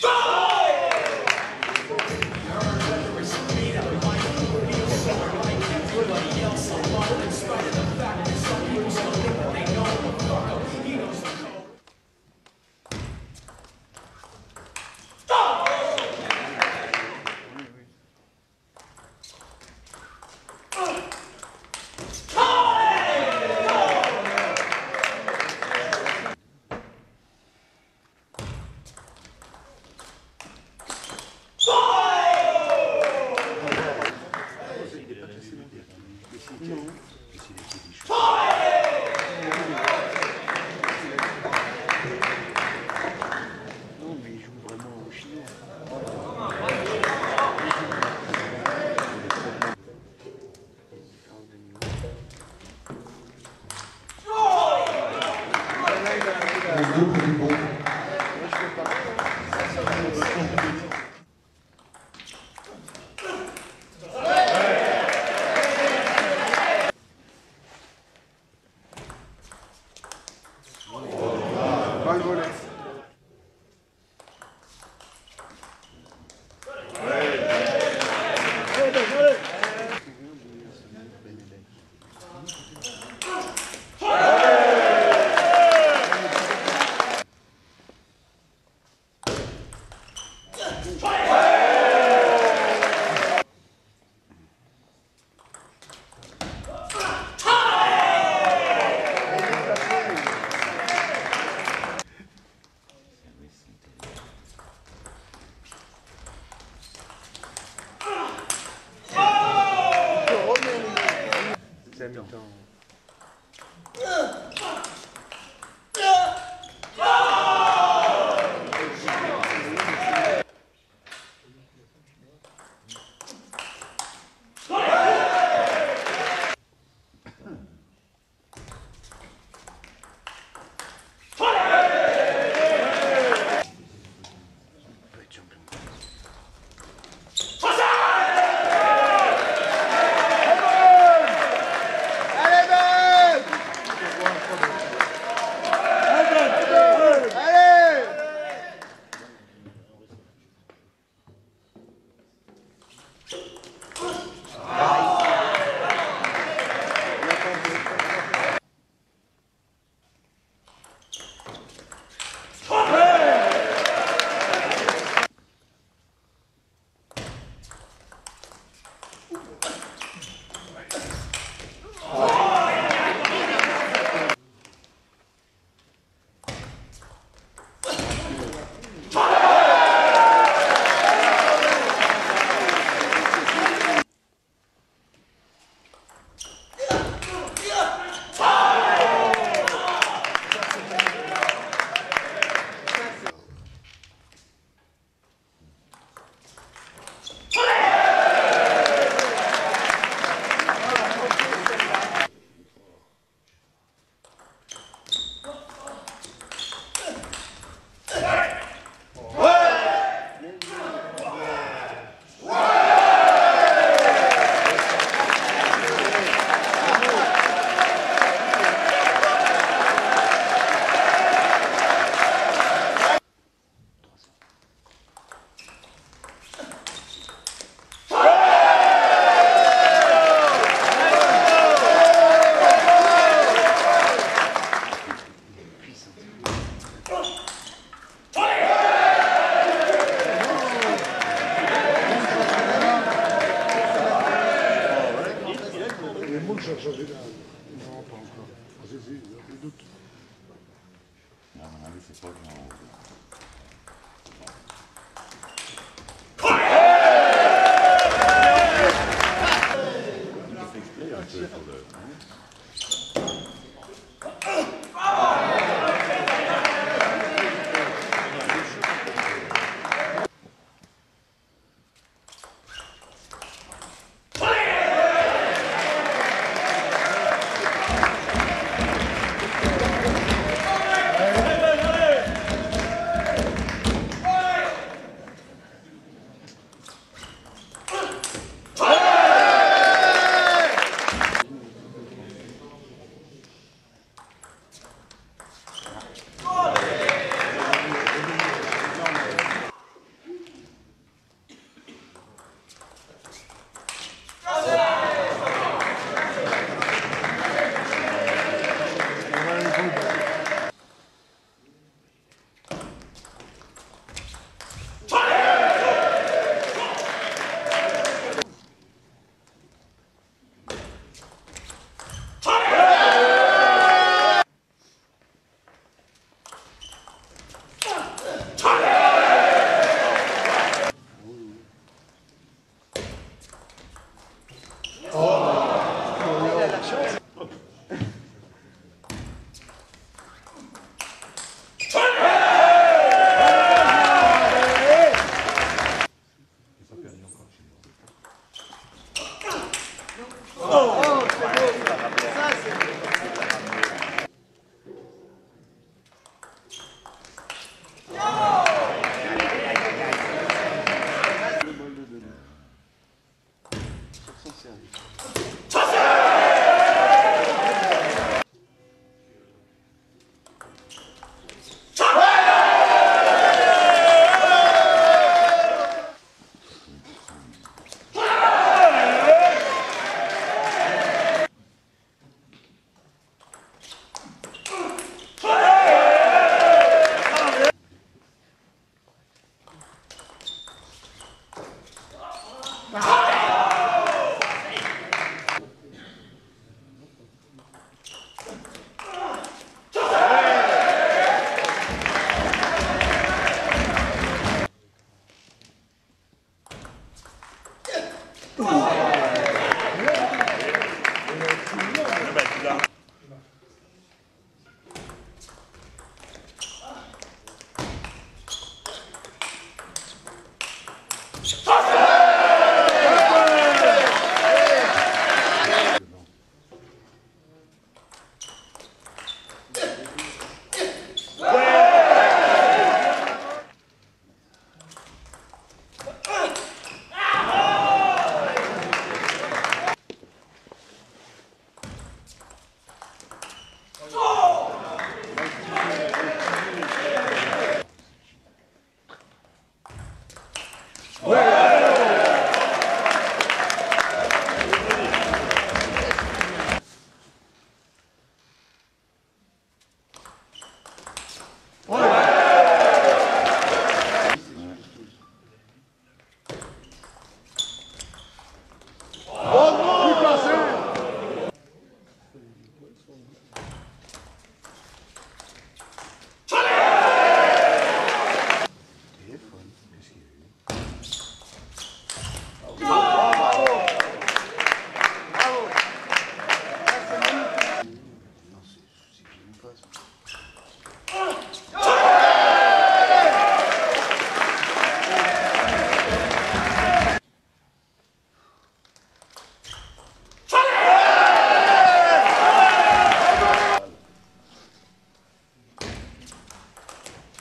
Fuck! C'est 嗯。No! Shut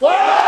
Wow!